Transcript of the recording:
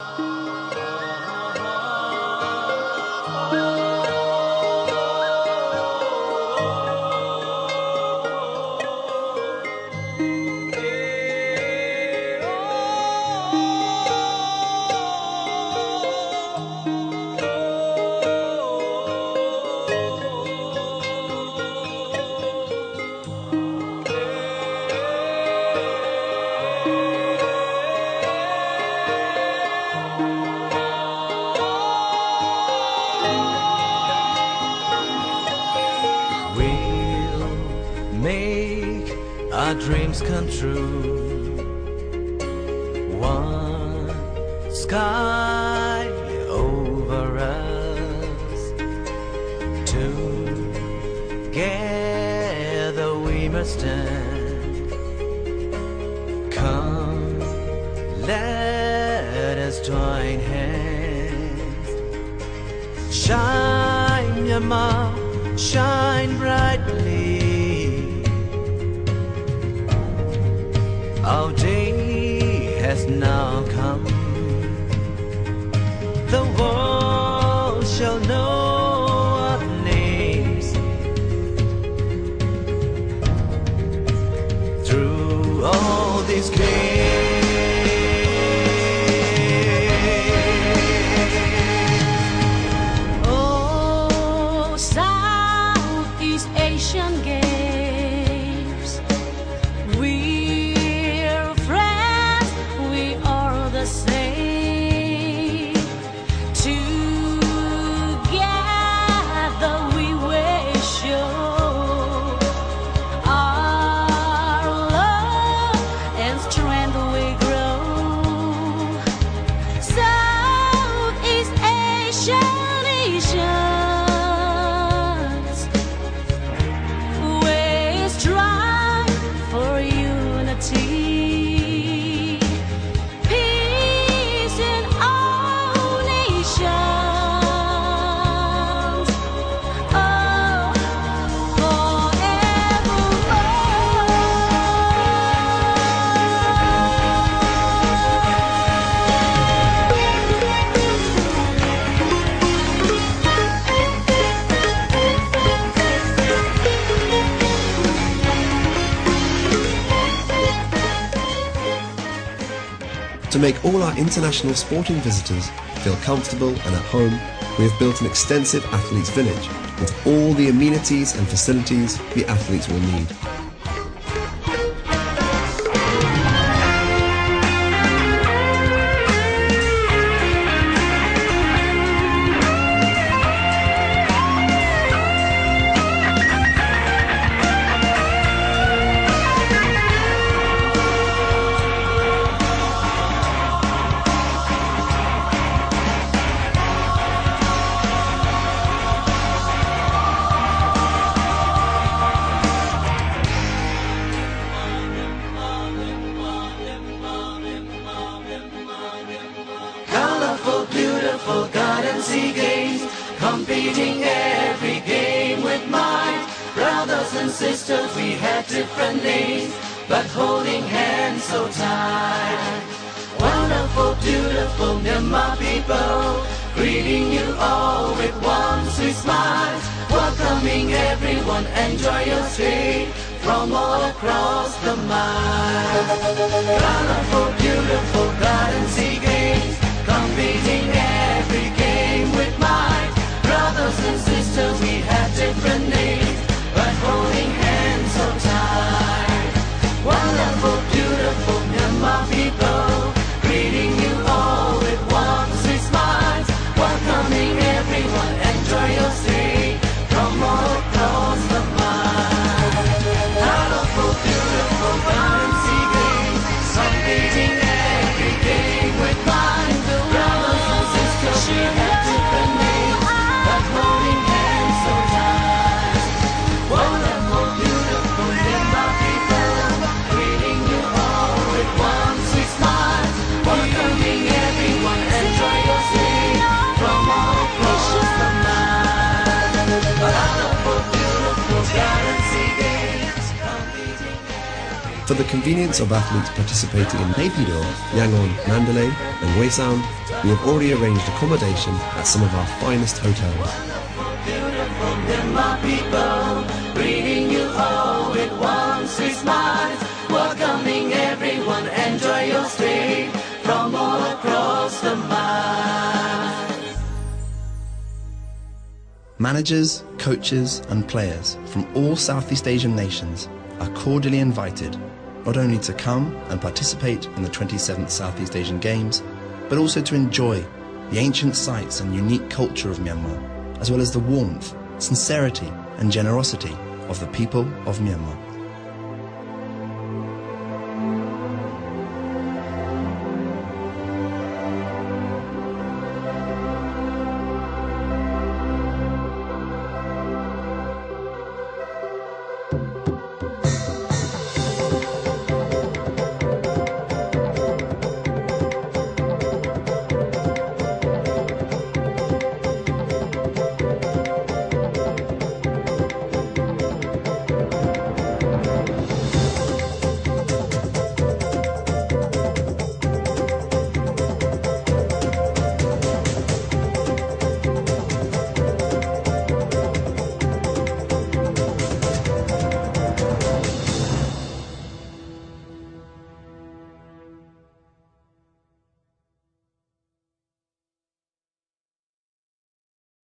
We'll make our dreams come true. One sky over us. Together we must stand. Come, let us join hands. Shine, Yama, shine brightly. Our day has now come. The world shall know our names through all these To make all our international sporting visitors feel comfortable and at home, we have built an extensive athletes village with all the amenities and facilities the athletes will need. Garden sea games, competing every game with might. Brothers and sisters, we had different names, but holding hands so tight. Wonderful, beautiful Myanmar people, greeting you all with one sweet smile. Welcoming everyone, enjoy your stay from all across the mile. Colorful, beautiful garden sea games, competing sisters, we had different names, but holding hands so tight. Wonderful, beautiful people, greeting you all with warm, sweet smiles. Welcoming everyone, For the convenience of athletes participating in Naypyidaw, Yangon, Mandalay and Ngwe Saung, we have already arranged accommodation at some of our finest hotels. Managers, coaches, and players from all Southeast Asian nations are cordially invited not only to come and participate in the 27th Southeast Asian Games, but also to enjoy the ancient sites and unique culture of Myanmar, as well as the warmth, sincerity, and generosity of the people of Myanmar.